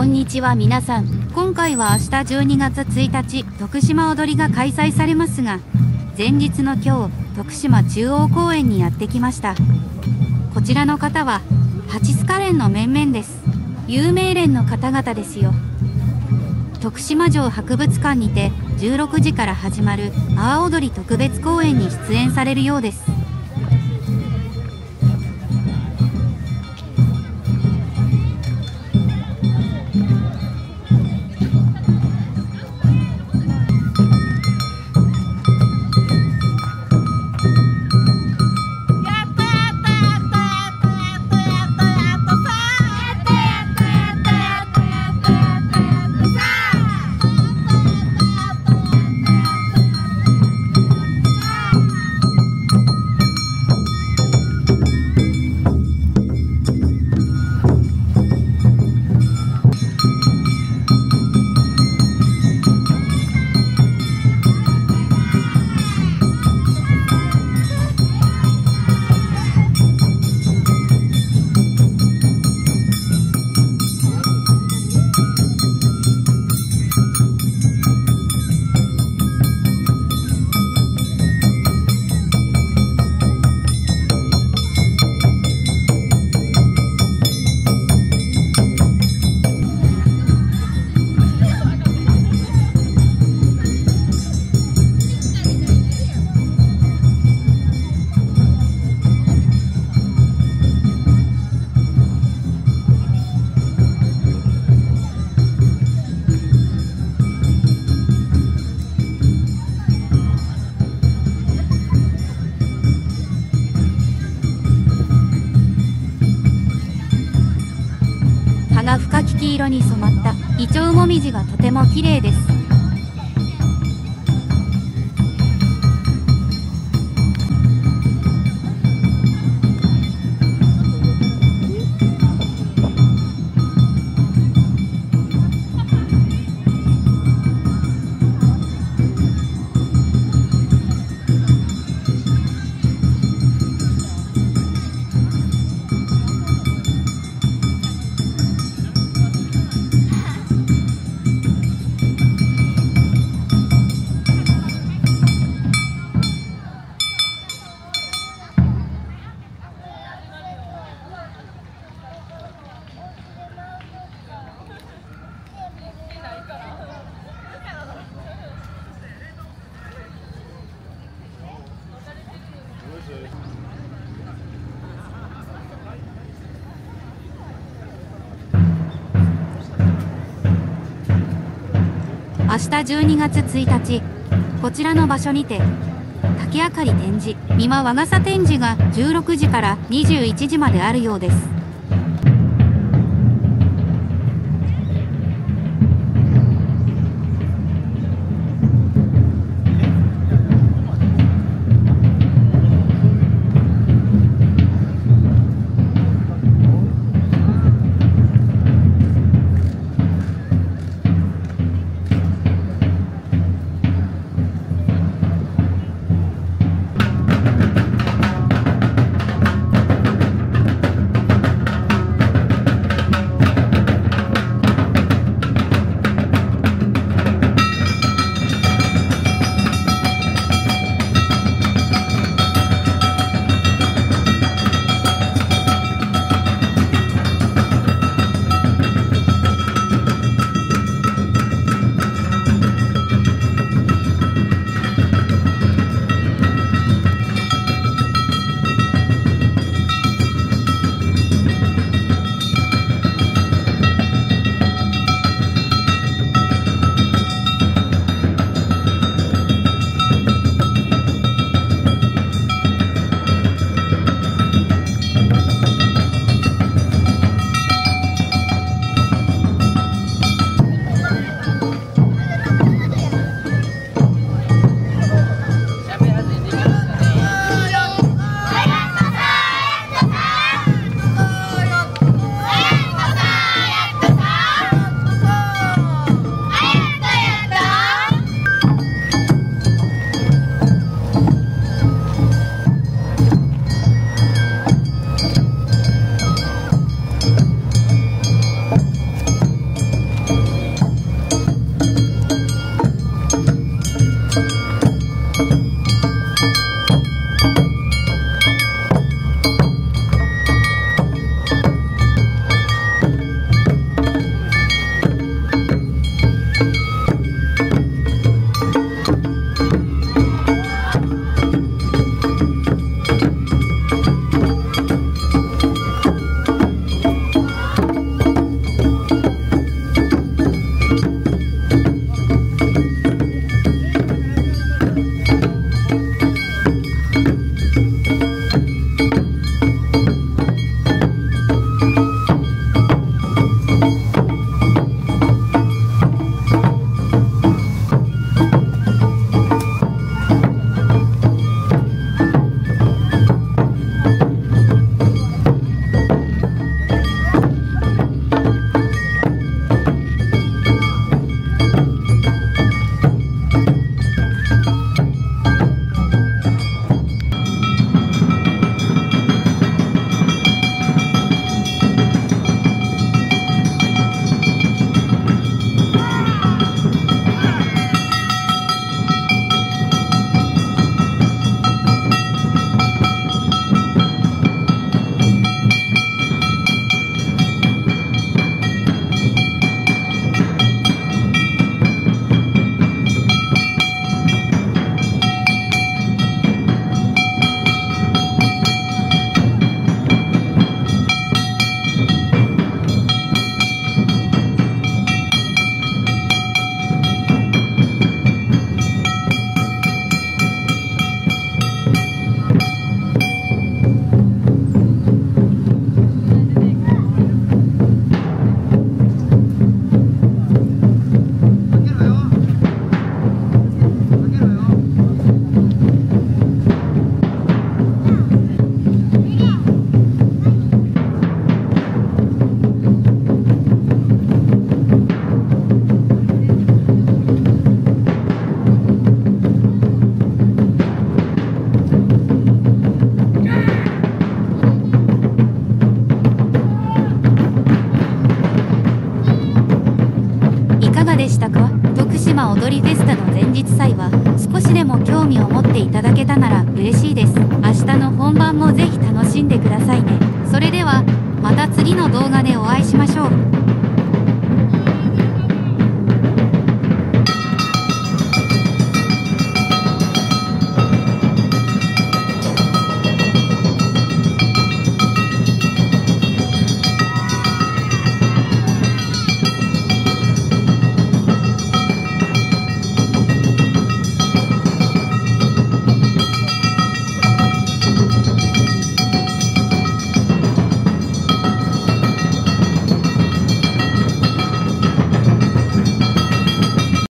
こんにちは皆さん。今回は明日12月1日徳島踊りが開催されますが前日の今日徳島中央公園にやってきました。こちらの方はハチスカ連の面々です。有名連の方々ですよ。徳島城博物館にて16時から始まる阿波踊り特別公演に出演されるようです。葉が深き黄色に染まったイチョウモミジがとても綺麗です。12月1日こちらの場所にて竹あかり展示美馬和傘展示が16時から21時まであるようです。でしたか？徳島踊りフェスタの前日祭は少しでも興味を持っていただけたなら嬉しいです。明日の本番もぜひ楽しんでくださいね。それではまた次の動画でお会いしましょう。